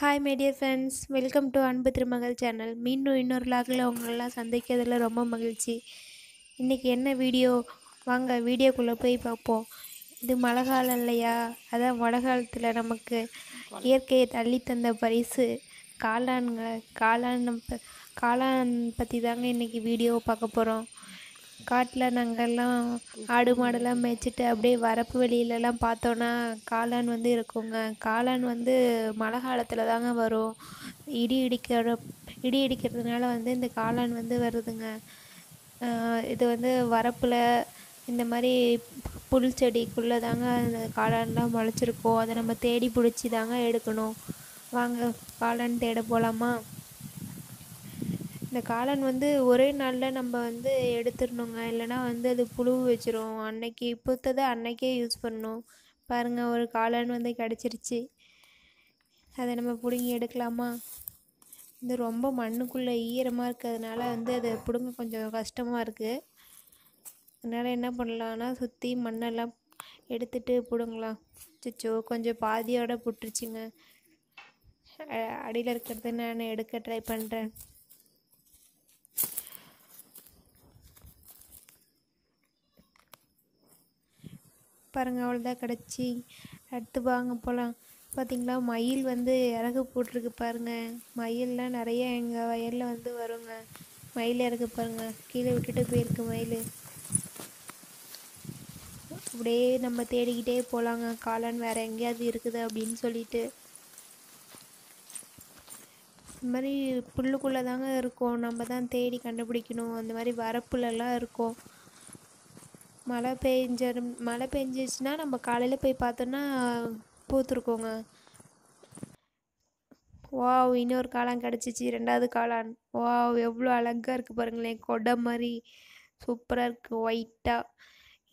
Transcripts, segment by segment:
Hi my dear friends welcome to Anbu Thirumagal channel மீண்டும் இன்னொரு லாகில் உங்களெல்லாம் சந்திக்கிறதுல ரொம்ப மகிழ்ச்சி இன்றைக்கி என்ன வீடியோ வாங்க வீடியோக்குள்ளே போய் பார்ப்போம் இது மழை காலம் இல்லையா அதான் மழை காலத்தில் நமக்கு இயற்கையை தள்ளி தந்த பரிசு காளான்களை காளான் ப- காளான் பற்றி தாங்க இன்றைக்கி வீடியோ பார்க்க போகிறோம் காட்டில் நாங்கள்லாம் ஆடு மாடெல்லாம் மேய்ச்சிட்டு அப்படியே வரப்பு வெளியிலலாம் பார்த்தோன்னா காளான் வந்து இருக்குங்க. காளான் வந்து மழை காலத்தில் தாங்க வரும். இடி இடிக்கிற இடி இடிக்கிறதுனால வந்து இந்த காளான் வந்து வருதுங்க. இது வந்து வரப்பில் இந்த மாதிரி புல் செடிக்குள்ளே தாங்க அந்த காளான்லாம் முளைச்சிருக்கோம். அதை நம்ம தேடி பிடிச்சி தாங்க எடுக்கணும். வாங்க காளான் தேட போகலாமா இந்த காளான் வந்து ஒரே நாளில் நம்ம வந்து எடுத்துடணுங்க. இல்லைன்னா வந்து அது புழு வச்சிரும். அன்னைக்கு பூத்ததை அன்னைக்கே யூஸ் பண்ணணும். பாருங்கள் ஒரு காளான் வந்து கிடச்சிருச்சு. அதை நம்ம பிடுங்கி எடுக்கலாமா? இது ரொம்ப மண்ணுக்குள்ளே ஈரமாக இருக்கிறதுனால வந்து அதை பிடுங்க கொஞ்சம் கஷ்டமாக இருக்குது அதனால் என்ன பண்ணலான்னா சுற்றி மண்ணெல்லாம் எடுத்துட்டு பிடுங்கலாம். சிச்சோ கொஞ்சம் பாதியோட புட்டுருச்சுங்க. அடியில் இருக்கிறது நான் எடுக்க ட்ரை பண்ணுறேன் பாருங்கள் அவ்வளோதான் கிடச்சி. அடுத்து வாங்க போகலாம் பார்த்தீங்களா மயில் வந்து இறகு போட்டிருக்கு பாருங்கள் மயில்லாம் நிறைய எங்கள் வயலில் வந்து வருங்க. மயில் இறகு பாருங்கள் கீழே விட்டுட்டு போயிருக்கு மயில். அப்படியே நம்ம தேடிக்கிட்டே போகலாங்க காளான் வேறு எங்கேயாவது இருக்குது அப்படின்னு சொல்லிட்டு. இந்த மாதிரி புல்லுக்குள்ளே தாங்க இருக்கும். நம்ம தான் தேடி கண்டுபிடிக்கணும். அந்த மாதிரி வரப்புலலாம் இருக்கும். மழை பெஞ்ச மழை பெஞ்சிச்சுன்னா நம்ம காலையில் போய் பார்த்தோன்னா பூத்துருக்கோங்க. வாவ் இன்னொரு காளான் கிடச்சிச்சு ரெண்டாவது காளான். வாவ் எவ்வளோ அழகாக இருக்குது பாருங்களேன் கொடை மாதிரி சூப்பராக இருக்குது ஒயிட்டாக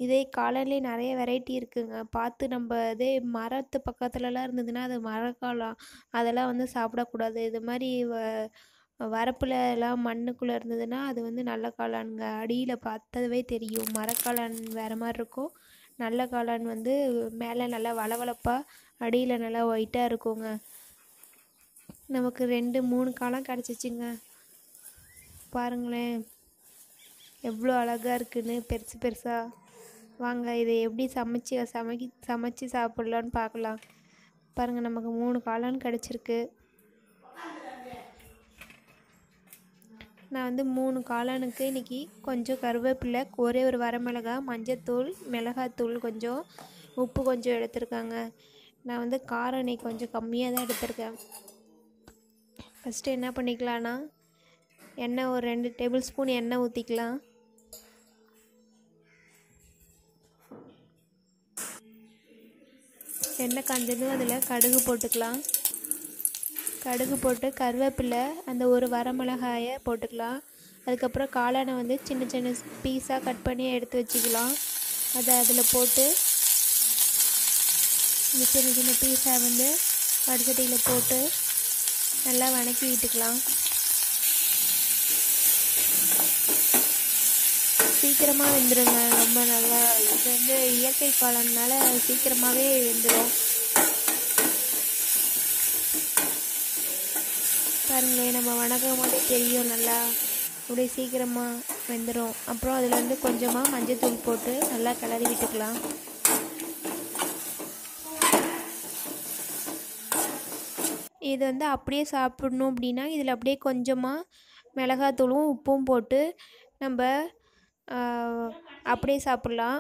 இதே காளான்லேயே நிறைய வெரைட்டி இருக்குங்க. பார்த்து நம்ம இதே மரத்து பக்கத்துலலாம் இருந்ததுன்னா அது மரக்காளான். அதெல்லாம் வந்து சாப்பிடக்கூடாது. இது மாதிரி வ வரப்புல எல்லாம் மண்ணுக்குள்ளே இருந்ததுன்னா அது வந்து நல்ல காளானுங்க அடியில் பார்த்ததுவே தெரியும். மரக்காளான் வேறு மாதிரி இருக்கும். நல்ல காளான் வந்து மேலே நல்லா வளவளப்பாக அடியில் நல்லா ஒயிட்டாக இருக்குங்க. நமக்கு ரெண்டு மூணு காளான் கிடச்சிச்சிங்க. பாருங்களேன். எவ்வளோ அழகாக இருக்குன்னு பெருசு பெருசாக வாங்க இதை எப்படி சமைச்சு சமைக்க சமைச்சு சாப்பிட்லான்னு பார்க்கலாம். பாருங்கள் நமக்கு மூணு காளான் கிடச்சிருக்கு. நான் வந்து மூணு காளானுக்கு இன்றைக்கி கொஞ்சம் கருவேப்பிலை ஒரே ஒரு வரமிளகா மஞ்சத்தூள் மிளகாத்தூள் கொஞ்சம் உப்பு கொஞ்சம் எடுத்திருக்காங்க. நான் வந்து காரம் இன்னைக்கு கொஞ்சம் கம்மியாக தான் எடுத்திருக்கேன். ஃபஸ்ட்டு என்ன பண்ணிக்கலான்னா எண்ணெய் ஒரு ரெண்டு டேபிள் ஸ்பூன் எண்ணெய் ஊற்றிக்கலாம் எண்ணெய் காஞ்சதும் அதில் கடுகு போட்டுக்கலாம். கடுகு போட்டு கருவேப்பிலை அந்த ஒரு வரமிளகாயை போட்டுக்கலாம். அதுக்கப்புறம் காளானை வந்து சின்ன சின்ன பீஸாக கட் பண்ணி எடுத்து வச்சுக்கலாம். அதை அதில் போட்டு இந்த சின்ன சின்ன பீஸாக வந்து வடச்சட்டியில் போட்டு நல்லா வணக்கி விட்டுக்கலாம். சீக்கிரமாக வெந்துடுங்க ரொம்ப நல்லா இது வந்து இயற்கை காலம்னால சீக்கிரமாகவே வெந்துடும் பாருங்களேன் நம்ம வணக்கம் போதே தெரியும் நல்லா. அப்படியே சீக்கிரமாக வெந்துடும் அப்புறம் அதில் வந்து கொஞ்சமாக மஞ்சத்தூள் போட்டு நல்லா கிளறி விட்டுக்கலாம். இது வந்து அப்படியே சாப்பிடணும் அப்படின்னா இதில் அப்படியே கொஞ்சமாக மிளகாத்தூளும் உப்பும் போட்டு நம்ம அப்படியே சாப்பிட்லாம்.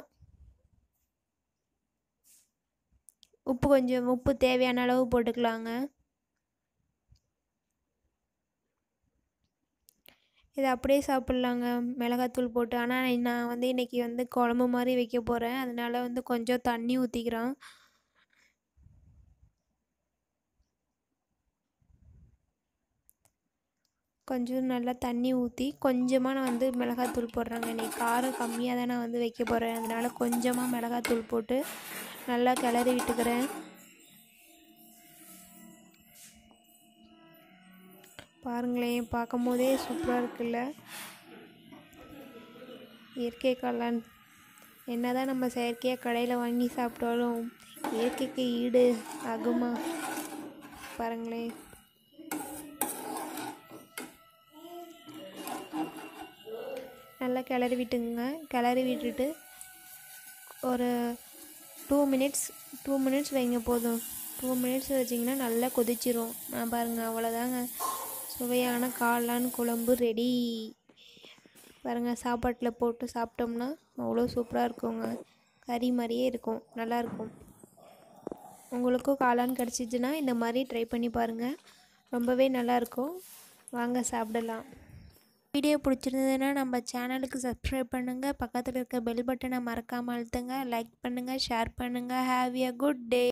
உப்பு கொஞ்சம் உப்பு தேவையான அளவு போட்டுக்கலாங்க. இதை அப்படியே சாப்பிட்லாங்க. மிளகாத்தூள் போட்டு. ஆனால் நான் வந்து இன்றைக்கி வந்து குழம்பு மாதிரி வைக்க போகிறேன் அதனால வந்து கொஞ்சம் தண்ணி ஊற்றிக்கிறேன் கொஞ்சம் நல்லா தண்ணி ஊற்றி கொஞ்சமாக நான் வந்து மிளகாத்தூள் போடுறேங்க. இன்னைக்கு காரம் கம்மியாக தான் நான் வந்து வைக்க போகிறேன் அதனால கொஞ்சமாக மிளகாத்தூள் போட்டு நல்லா கிளறி விட்டுக்கிறேன். பாருங்களேன் பார்க்கும் போதே சூப்பராக இருக்குல்ல? இயற்கை காளான் என்ன தான் நம்ம செயற்கையாக கடையில் வாங்கி சாப்பிட்டாலும் இயற்கைக்கு ஈடு ஆகுமா? பாருங்களேன். நல்லா கிளறி விட்டுங்க கிளறி விட்டுட்டு ஒரு டூ மினிட்ஸ் டூ மினிட்ஸ் வைங்க போதும். டூ மினிட்ஸ் வச்சிங்கன்னா நல்லா கொதிச்சிரும். நான் பாருங்கள் அவ்வளோதாங்க சுவையான காளான் குழம்பு ரெடி பாருங்கள் சாப்பாட்டில் போட்டு சாப்பிட்டோம்னா அவ்வளோ சூப்பராக இருக்குங்க. கறி மாதிரியே இருக்கும். நல்லாயிருக்கும் உங்களுக்கும் காளான் கிடச்சிச்சின்னா இந்த மாதிரி ட்ரை பண்ணி பாருங்கள் ரொம்பவே நல்லாயிருக்கும் வாங்க சாப்பிடலாம். வீடியோ பிடிச்சிருந்ததுன்னா நம்ம சேனலுக்கு சப்ஸ்கிரைப் பண்ணுங்கள் பக்கத்தில் இருக்க பெல் பட்டனை மறக்காமல் அழுத்துங்க. லைக் பண்ணுங்கள் ஷேர் பண்ணுங்கள் ஹாவ் எ குட் டே